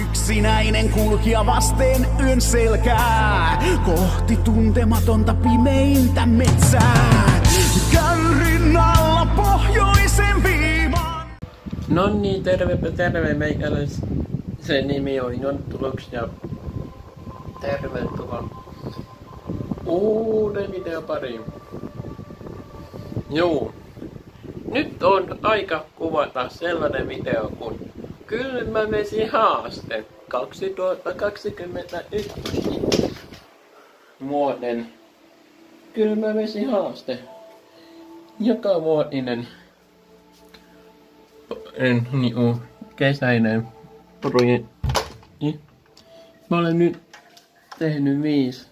Yksinäinen kulkija vasten yön selkää, kohti tuntematonta pimeintä metsää. Kärrin alla pohjoisen viivan. No niin, tervepä terve meikäläis. Sen nimi on Jonttuloks ja tervetuloa uuden video pariin. Juu. Nyt on aika kuvata sellainen video kuin Kylmävesi haaste 2021 vuoden Kylmävesi haaste. Joka vuotinen en, niin, kesäinen projekti. Mä olen nyt tehnyt viisi.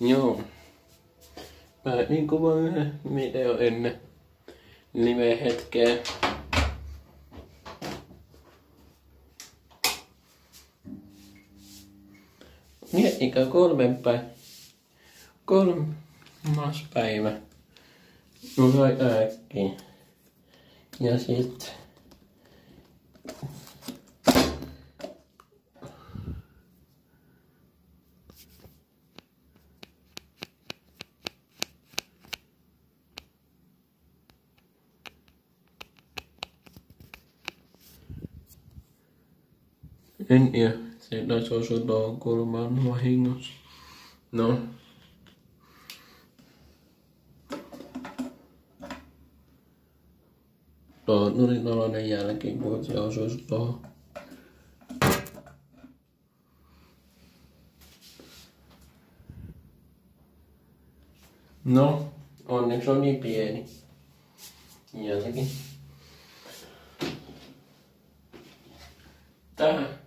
Joo. Mä niin kuvaan yhden video ennen live-hetkeä. Miettikää kolmen päivä. Kolmas päivä. Äkkiä. Ja sit... En tiedä. Se taisi osua tuohon kulmaan vahingossa. No. Tuo nurinalainen jälki, kun se osuisi tuohon. No, onneksi on niin pieni. Jälki. Tähän.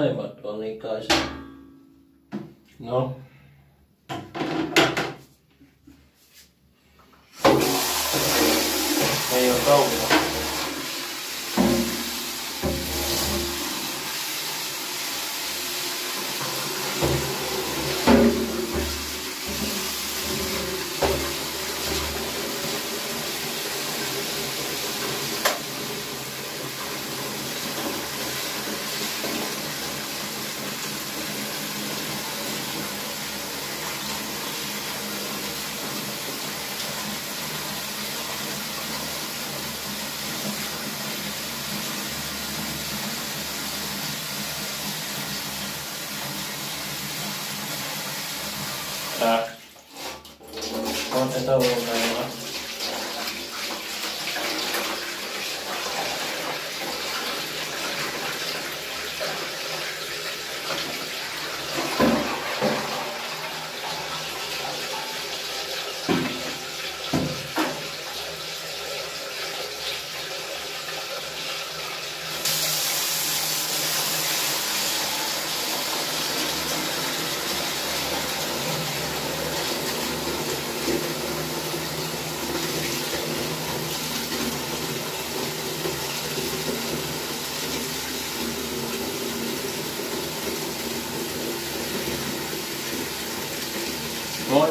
Molemmat on ikäisiä. No. Ei ole kauan. Tää. On etäluonteella. Voi voi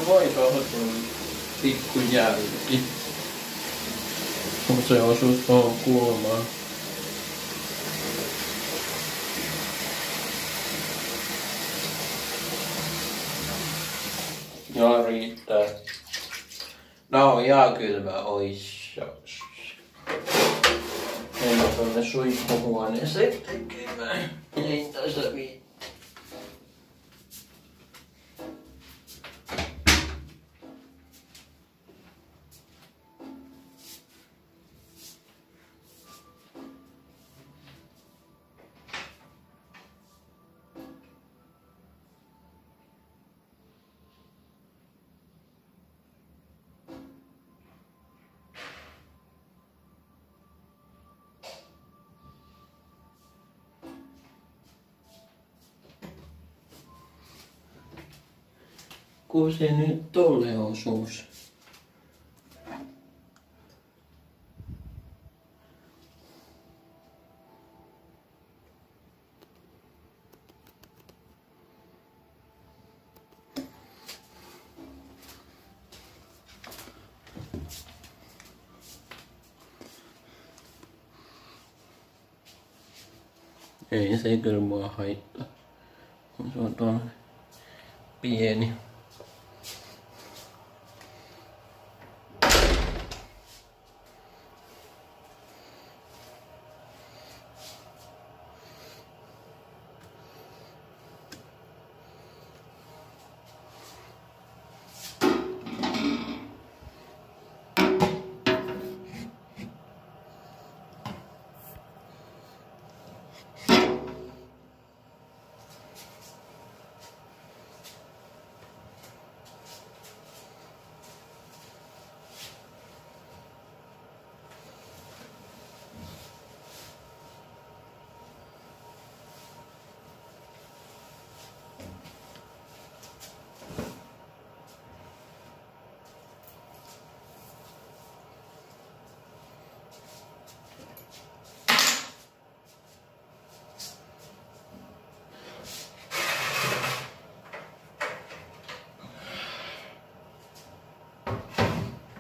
tuohon pikku jälki. Kun se osuus tuohon kulmaan. Joo, riittää. No, ihan kylmä ois. Mennä tuonne suihkuhuoneeseen tekemään. Ei tässä viittaa. Kun se nyt tolle osuus. Ei se kyllä mua haittaa. Kun se on tuolla pieni.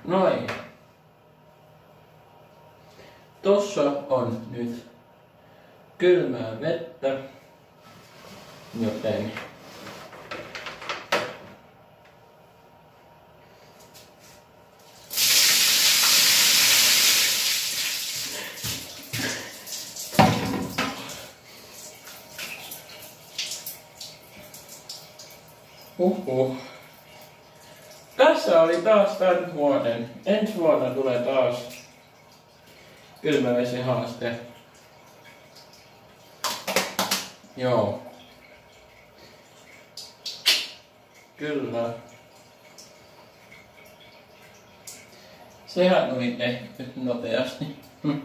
Noin. Tossa on nyt kylmää vettä, joten Uhuh. Tässä oli taas tämän vuoden. Ensi vuonna tulee taas kylmävesihaaste. Joo. Kyllä. Sehän oli tehty nopeasti. Hm.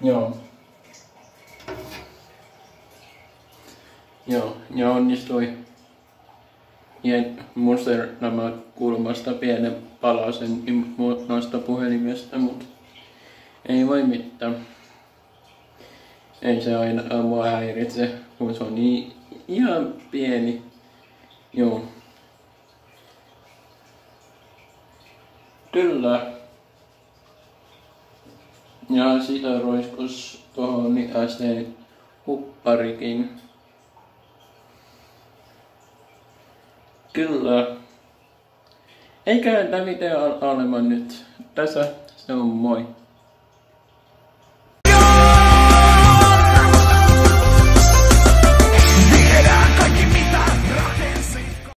Joo. Joo, ja onnistui. Ja musternamat kulmasta pienen palasen noista puhelimesta, mutta ei voi mitään. Ei se aina mua häiritse, kun se on niin ihan pieni. Joo. Kyllä. Ja sitä roiskus tuohon niin äsken hupparikin. Kyllä. Eikä tämä video olemaan nyt. Tässä se on moi.